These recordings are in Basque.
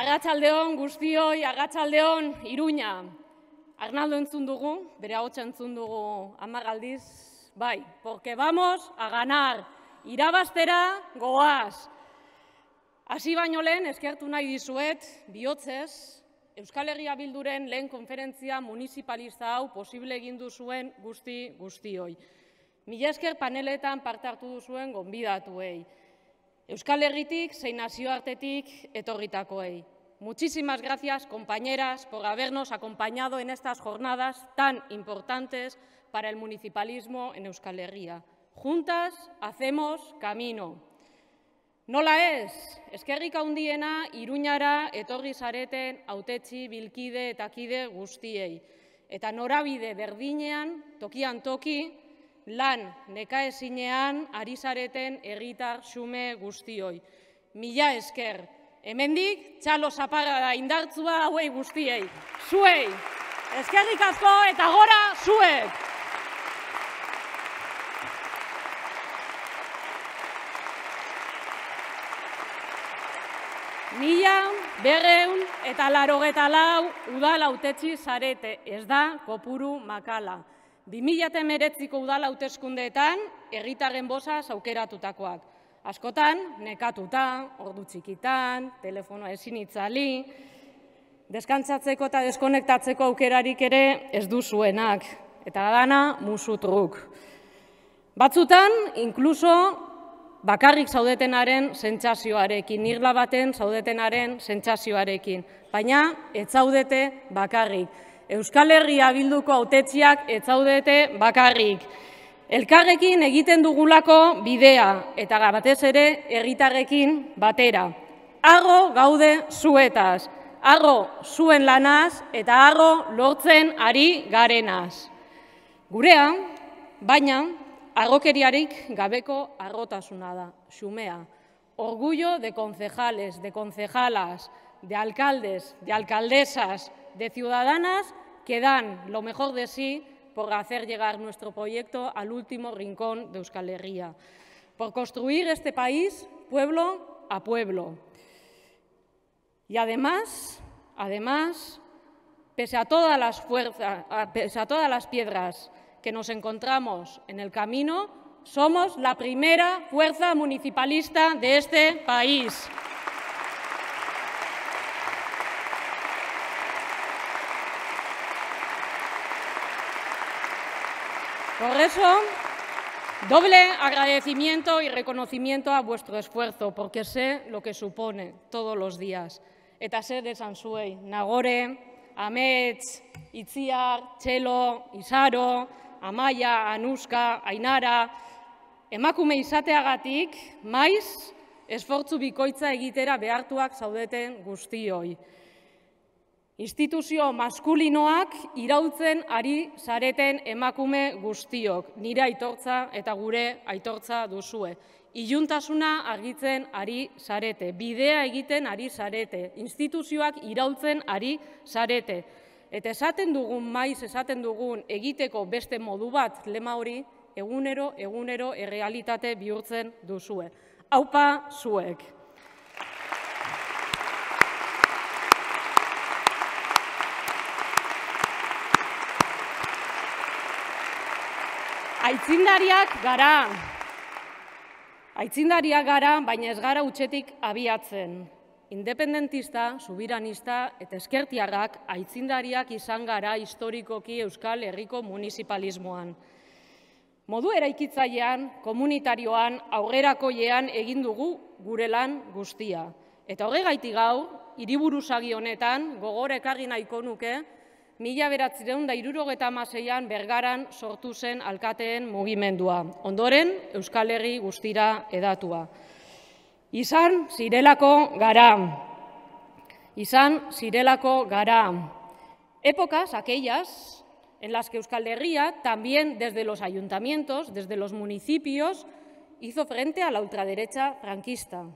Agatxaldeon guztioi, agatxaldeon iruña. Arnaldo entzun dugu, bere hau entzun dugu amagaldiz, bai, porque vamos a ganar, irabastera goaz. Hasi baino lehen, eskertu nahi dizuet, bihotzez, Euskal Herria Bilduren lehen konferentzia municipalista hau posible egin duzuen guzti guztioi. Mila esker paneletan parte hartu duzuen gonbidatuei. Euskal Herritik zein nazioartetik etorritakoei. Muchísimas gracias, compañeras, por habernos acompañado en estas jornadas tan importantes para el municipalismo en Euskal Herria. Juntas hacemos camino. Nola ez, eskerrik handiena iruñara etorri zareten autetxi, bilkide eta kide guztiei. Eta norabide berdinean, tokian toki, lan nekaezinean ari zareten herritar xume guztioi. Mila esker, hemendik txalo zaparra da indartzua hauei guztiei. Zuei, eskerrik asko eta gora zuek! Mila, berreun eta larogeta lau udal autetxi zarete, ez da kopuru makala. 2008ko udal hauteskundeetan herritarren bosa aukeratutakoak. Askotan, nekatuta, ordu txikitan, telefonoa ezin itzali, deskantzatzeko eta deskonektatzeko aukerarik ere ez duzuenak, eta dana musutruk. Batzutan, inkluso bakarrik zaudetenaren sentsazioarekin, nirla baten zaudetenaren sentsazioarekin, baina ez zaudete bakarrik. Euskal Herria bilduko autetziak ez zaudete bakarrik. Elkarrekin egiten dugulako bidea eta batez ere herritarrekin batera. Arro gaude zuetaz, arro zuen lanaz eta arro lortzen ari garenaz. Gurea, baina, arrokeriarik gabeko arrotasuna da, xumea. Orgullo de concejales, de concejalas, de alcaldes, de alcaldesas, de ciudadanas que dan lo mejor de sí por hacer llegar nuestro proyecto al último rincón de Euskal Herria, por construir este país pueblo a pueblo. Y además, además, pese a todas las pese a todas las piedras que nos encontramos en el camino, somos la primera fuerza municipalista de este país. Por eso, doble agradecimiento y reconocimiento a vuestro esfuerzo, porque sé lo que supone todos los días. Eta sé de Sansuei, Nagore, Amets, Itziar, Txelo, Isaro, Amaia, Anuska, Ainara, emakume izateagatik, maiz, esfortzu bikoitza egitera behartuak zaudeten guztioi. Instituzio maskulinoak irautzen ari zareten emakume guztiok, nire aitortza eta gure aitortza duzue. Iluntasuna argitzen ari zarete, bidea egiten ari zarete, instituzioak irautzen ari zarete. Eta esaten dugun maiz, esaten dugun egiteko beste modu bat lema hori, egunero, egunero errealitate bihurtzen duzue. Haupa zuek. Aitzindariak gara. Aitzindariak gara, baina ez gara utxetik abiatzen. Independentista, subiranista eta eskertiarrak aitzindariak izan gara historikoki Euskal Herriko municipalismoan. Modu eraikitzailean, komunitarioan, aurrerakoiean egin dugu gure lan guztia. Eta horregaitik gaur, hiriburuzagi honetan, gogor ekarri nahiko nuke, mila beratzireun da irurogeta amaseian bergaran sortu zen alkateen mugimendua. Ondoren, Euskal Herri guztira edatua. Izan zirelako gara. Izan zirelako gara. Épocas aquellas en las que Euskal Herria, también desde los ayuntamientos, desde los municipios, hizo frente a la ultraderecha franquista.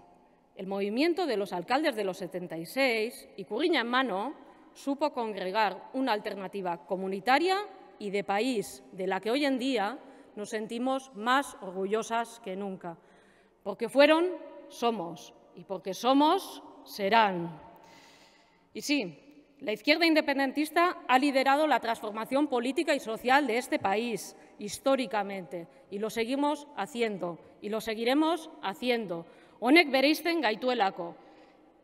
El movimiento de los alcaldes de los 76 y Curriña en mano supo congregar una alternativa comunitaria y de país de la que hoy en día nos sentimos más orgullosas que nunca, porque fueron, somos, y porque somos, serán. Y sí, la izquierda independentista ha liderado la transformación política y social de este país históricamente y lo seguimos haciendo y lo seguiremos haciendo. Honek bereizten gaituelako.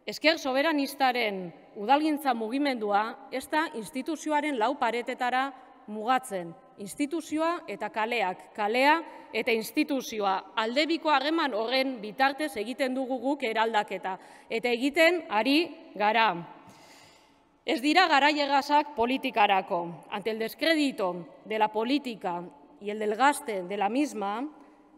Esker soberanistaren udalgintza mugimendua ez da instituzioaren lau paretetara mugatzen. Instituzioa eta kaleak, kalea eta instituzioa. Aldebiko harreman horren bitartez egiten dugu guk eraldaketa. Eta egiten ari gara. Ez dira garaiegazak politikarako. Ante el descrédito de la política y el del gaste de la misma,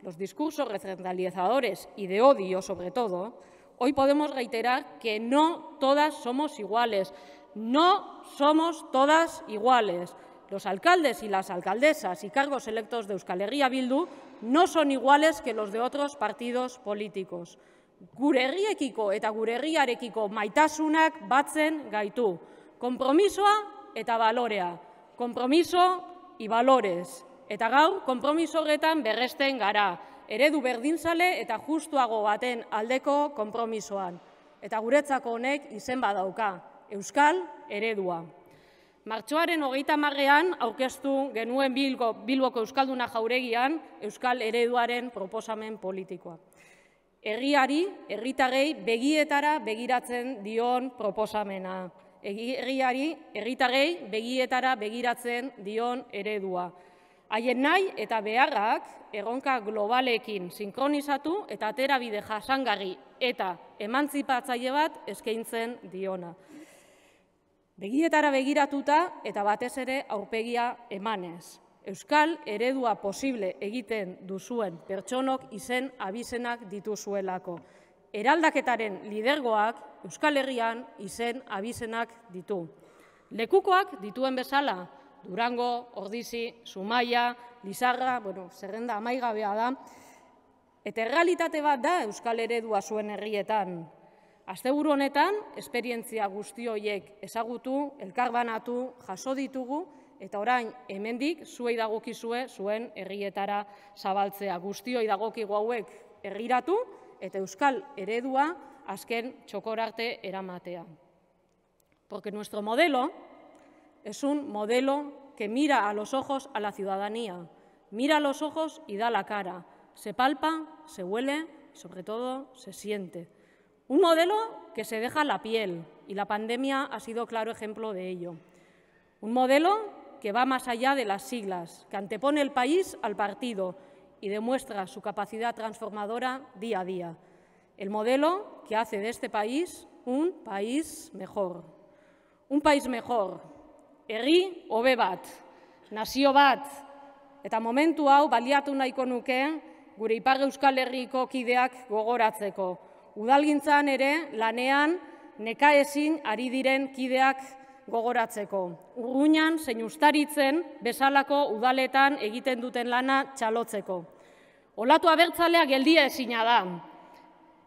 los discursos recentralizadores y de odio sobre todo, hoy podemos reiterar que no todas somos iguales. No somos todas iguales. Los alcaldes y las alcaldesas y cargos electos de Euskal Herria Bildu no son iguales que los de otros partidos políticos. Gure herriekiko eta gure herriarekiko maitasunak batzen gaitu. Kompromisoa eta balorea. Kompromiso y valores. Eta gaur, kompromiso horretan berresten gara. Eredu berdinzale eta justuago baten aldeko kompromisoan. Eta guretzako honek izen badauka. Euskal eredua. Martxoaren hogeita marrean aurkeztu genuen Bilgo, Bilboko Euskalduna jauregian Euskal Ereduaren proposamen politikoa. Herriari, herritarrei begietara begiratzen dion proposamena. Herriari, herritarrei begietara begiratzen dion eredua. Haien nahi eta beharrak erronka globalekin sinkronizatu eta aterabide jasangarri eta emantzipatzaile bat eskaintzen diona. Begietara begiratuta eta batez ere aurpegia emanez. Euskal eredua posible egiten duzuen pertsonok izen abizenak dituzuelako. Eraldaketaren lidergoak Euskal Herrian izen abizenak ditu. Lekukoak dituen bezala, Durango, Ordizi, Zumaia, Lizarra, bueno, zerrenda amaigabea da, eta errealitate bat da Euskal eredua zuen herrietan. Asteburu honetan, esperientzia guzti horiek ezagutu, elkarbanatu, jaso ditugu, eta orain hemendik zuei dagokizue zuen herrietara zabaltzea. Guztioi dagokigu hauek herriratu eta euskal eredua azken txokorarte eramatea. Porque nuestro modelo es un modelo que mira a los ojos a la ciudadanía, mira a los ojos y da la cara, se palpa, se huele y sobre todo se siente. Un modelo que se deja la piel y la pandemia ha sido claro ejemplo de ello. Un modelo que va más allá de las siglas, que antepone el país al partido y demuestra su capacidad transformadora día a día. El modelo que hace de este país un país mejor. Un país mejor, herri hobe bat, nazio bat, eta momentu hau baliatu nahiko nuke gure ipar euskal herriko kideak gogoratzeko udalgintzan ere lanean neka ezin ari diren kideak gogoratzeko. Urruñan zein ustaritzen bezalako udaletan egiten duten lana txalotzeko. Olatu abertzalea geldia ezina da.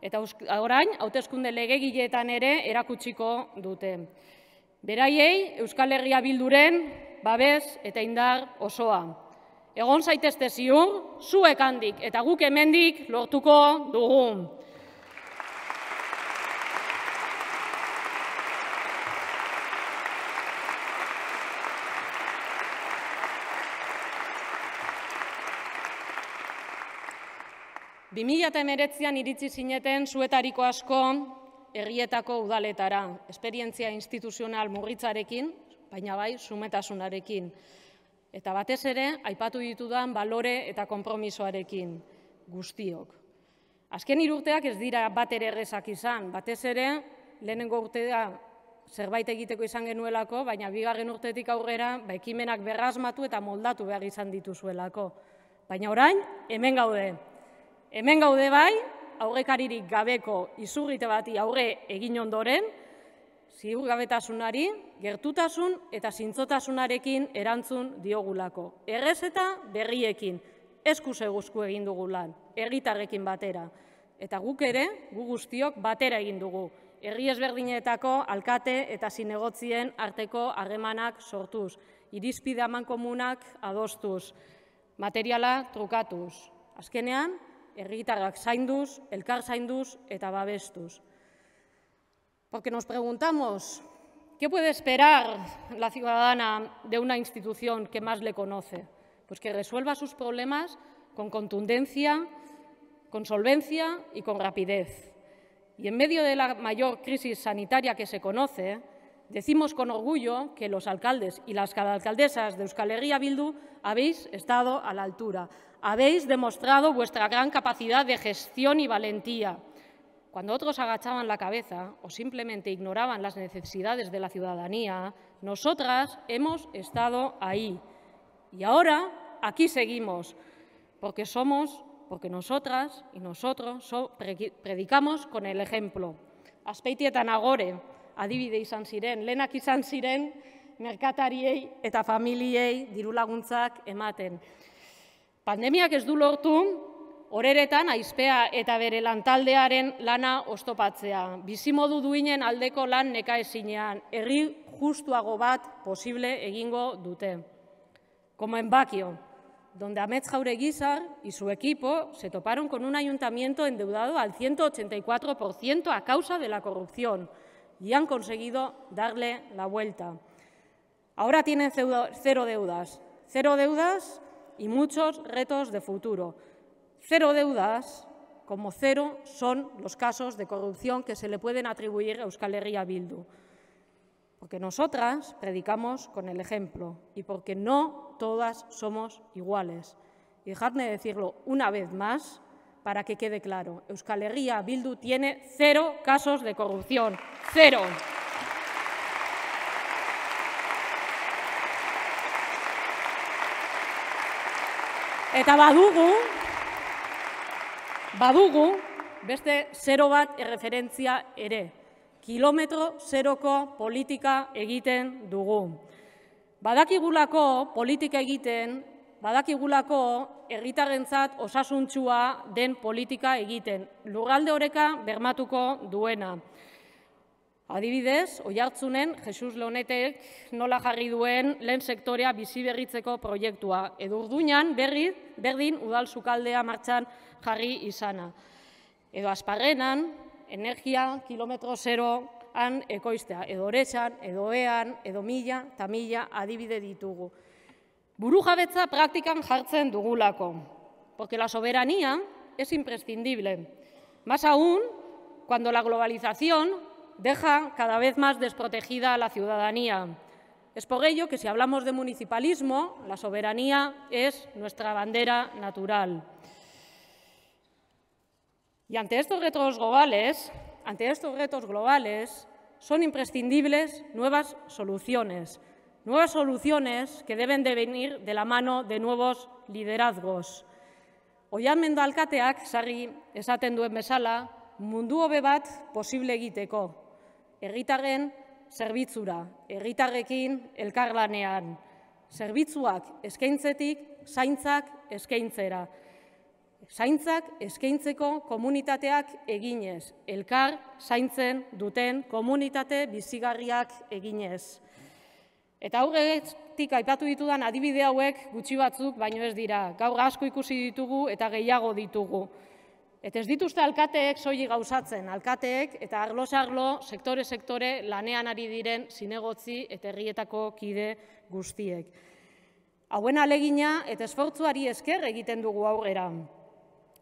Eta orain, hauteskunde legegileetan ere erakutsiko dute. Beraiei, Euskal Herria Bilduren, babes eta indar osoa. Egon zaitezte ziur, zuek handik eta guk hemendik lortuko dugu. Bi mila eta iritzi zineten zuetariko asko herrietako udaletara, esperientzia instituzional murritzarekin, baina bai, sumetasunarekin. Eta batez ere, aipatu ditudan balore eta konpromisoarekin guztiok. Azken irurteak ez dira bat ere errezak izan, batez ere, lehenengo urtea zerbait egiteko izan genuelako, baina bigarren urtetik aurrera, ba, ekimenak berrazmatu eta moldatu behar izan dituzuelako. Baina orain, hemen gaude, Hemen gaude bai, aurrekaririk gabeko izurrite bati aurre egin ondoren, ziur gabetasunari, gertutasun eta zintzotasunarekin erantzun diogulako. Errez eta berriekin, eskuz eguzku egin dugu lan, erritarrekin batera. Eta guk ere, gu guztiok batera egin dugu. Herri ezberdinetako alkate eta zinegotzien arteko harremanak sortuz, irizpide aman komunak adostuz, materiala trukatuz. Azkenean, herritarrak zainduz, elkar zainduz eta babestuz. Porque nos preguntamos ¿Qué puede esperar la ciudadana de una institución que más le conoce? Pues que resuelva sus problemas con contundencia, con solvencia y con rapidez. Y en medio de la mayor crisis sanitaria que se conoce, decimos con orgullo que los alcaldes y las alcaldesas de Euskal Herria Bildu habéis estado a la altura, habéis demostrado vuestra gran capacidad de gestión y valentía. Cuando otros agachaban la cabeza o simplemente ignoraban las necesidades de la ciudadanía, nosotras hemos estado ahí. Y ahora aquí seguimos, porque somos, porque nosotras y nosotros predicamos con el ejemplo. Aspeitietan agore, adibide izan ziren, lehenak izan ziren, merkatariei eta familiei dirulaguntzak ematen. Pandemiak ez du lortu, horeretan aizpea eta bere lantaldearen lana ostopatzea. Bizimodu duinen aldeko lan neka ezinean, herri justuago bat posible egingo dute. Como en Bakio, donde Ametz Jaureguizar y su equipo se toparon con un ayuntamiento endeudado al 184% a causa de la corrupción y han conseguido darle la vuelta. Ahora tienen cero deudas, cero deudas y muchos retos de futuro. Cero deudas, como cero son los casos de corrupción que se le pueden atribuir a Euskal Herria Bildu. Porque nosotras predicamos con el ejemplo y porque no todas somos iguales. Y dejadme decirlo una vez más para que quede claro. Euskal Herria Bildu tiene cero casos de corrupción. Cero. Eta badugu, badugu, beste zero bat erreferentzia ere. Kilometro zeroko politika egiten dugu. Badakigulako politika egiten, badakigulako herritarrentzat osasuntsua den politika egiten. Lurralde oreka bermatuko duena. Adibidez, oihartzunen Jesus Leonetek nola jarri duen lehen sektorea bizi berritzeko proiektua. Edo berri, berdin udal sukaldea martxan jarri izana. Edo asparrenan, energia kilometro zeroan ekoiztea. Edo oresan, edo ean, edo mila eta mila adibide ditugu. Buru jabetza praktikan jartzen dugulako. Porque la soberanía es imprescindible. Más aún, cuando la globalización deja cada vez más desprotegida a la ciudadanía. Es por ello que si hablamos de municipalismo, la soberanía es nuestra bandera natural. Y ante estos retos globales, ante estos retos globales, son imprescindibles nuevas soluciones, nuevas soluciones que deben de venir de la mano de nuevos liderazgos. Oian alkateak sarri esaten duen bezala, mundu hobe bat posible egiteko, herritarren zerbitzura, herritarrekin elkarlanean, zerbitzuak eskaintzetik, zaintzak eskaintzera, zaintzak eskaintzeko komunitateak eginez, elkar zaintzen duten komunitate bizigarriak eginez. Eta aurretik aipatu ditudan adibide hauek gutxi batzuk baino ez dira. Gaur asko ikusi ditugu eta gehiago ditugu. Eta ez dituzte alkateek soili gauzatzen, alkateek eta arlo-sarlo, sektore-sektore lanean ari diren zinegotzi eta herrietako kide guztiek. Hauen alegina eta esfortzuari esker egiten dugu aurrera.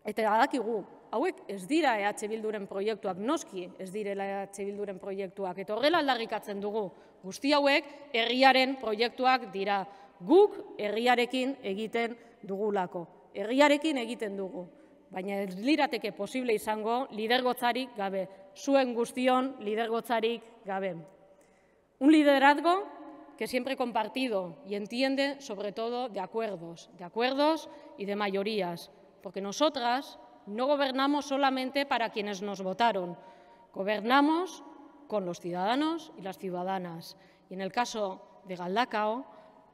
Eta adakigu, hauek ez dira EH Bilduren proiektuak, noski ez direla EH Bilduren proiektuak. Eta horrela aldarrikatzen dugu, guzti hauek herriaren proiektuak dira. Guk herriarekin egiten dugulako. Herriarekin egiten dugu baina ez lirateke posible izango lidergotzarik gabe, zuen guztion lidergotzarik gabe. Un liderazgo que siempre compartido y entiende sobre todo de acuerdos, de acuerdos y de mayorías, porque nosotras no gobernamos solamente para quienes nos votaron, gobernamos con los ciudadanos y las ciudadanas. Y en el caso de Galdacao,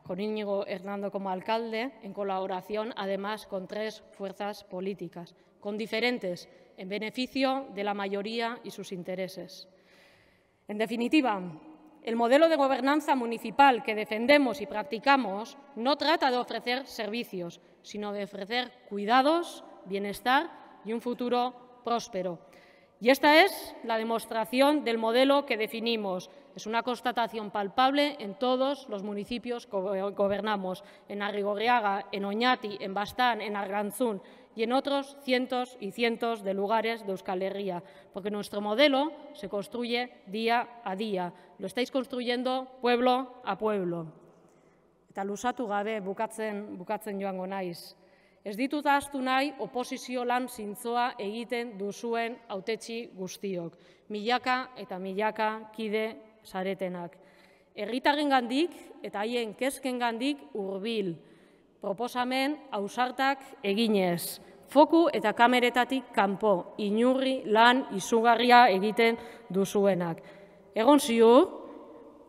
con Íñigo Hernando como alcalde, en colaboración además con tres fuerzas políticas, con diferentes, en beneficio de la mayoría y sus intereses. En definitiva, el modelo de gobernanza municipal que defendemos y practicamos no trata de ofrecer servicios, sino de ofrecer cuidados, bienestar y un futuro próspero. Y esta es la demostración del modelo que definimos. Es una constatación palpable en todos los municipios que gobernamos, en Arrigorriaga, en Oñati, en Bastán, en Arganzún y en otros cientos y cientos de lugares de Euskal Herria, porque nuestro modelo se construye día a día. Lo estáis construyendo pueblo a pueblo. Eta gabe bukatzen. Ez ditut ahaztu nahi oposizio lan zintzoa egiten duzuen autetxi guztiok. Milaka eta milaka kide saretenak. Herritarren gandik eta haien kezken gandik urbil. Proposamen ausartak eginez. Foku eta kameretatik kanpo, inurri lan izugarria egiten duzuenak. Egon ziur,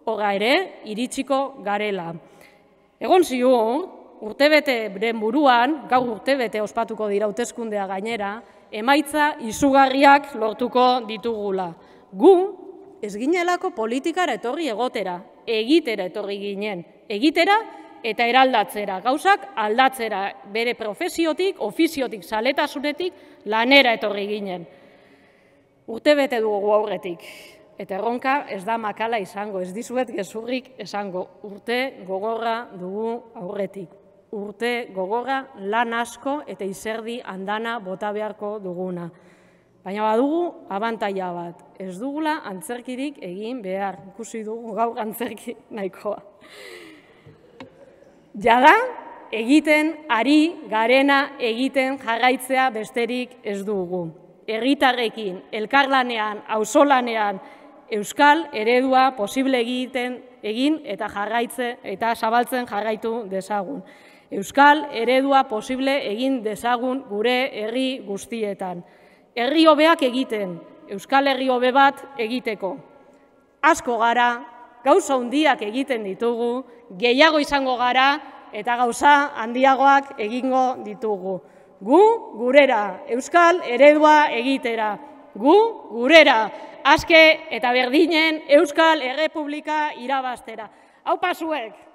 hoga ere, iritsiko garela. Egon ziur, urtebete den buruan, gaur urtebete ospatuko dira hauteskundea gainera, emaitza izugarriak lortuko ditugula. Gu, ez ginelako politikara etorri egotera, egitera etorri ginen, egitera eta eraldatzera, gauzak aldatzera, bere profesiotik, ofiziotik, saletasunetik, lanera etorri ginen. Urtebete dugu aurretik, eta erronka ez da makala izango, ez dizuet gezurrik esango, urte gogorra dugu aurretik urte gogorra lan asko eta izerdi andana bota beharko duguna. Baina badugu abantaia bat, ez dugula antzerkirik egin behar, ikusi dugu gaur antzerki nahikoa. Jada, egiten ari garena egiten jarraitzea besterik ez dugu. Erritarrekin, elkarlanean, auzolanean, euskal eredua posible egiten egin eta jarraitze eta zabaltzen jarraitu dezagun. Euskal eredua posible egin dezagun gure herri guztietan. Herri hobeak egiten, Euskal herri hobe bat egiteko. Asko gara, gauza handiak egiten ditugu, gehiago izango gara eta gauza handiagoak egingo ditugu. Gu gurera, Euskal eredua egitera. Gu gurera, aske eta berdinen Euskal Errepublika irabastera. Hau pasuek!